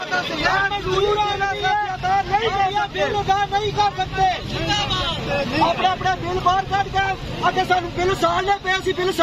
ਮਜ਼ਦੂਰ ਨਹੀਂ ਭਈਆ ਬਿੱਲ ਅਦਾ ਨਹੀਂ ਕਰ ਸਕਦੇ ਆਪਣੇ ਆਪਣੇ ਬਿੱਲ ਬਾਹਰ ਕੱਢ ਕੇ ਅੱਗੇ ਸਾਨੂੰ ਬਿੱਲ ਸਾਲ ਨੇ ਪਏ ਸੀ, ਬਿੱਲ ਸਾਲ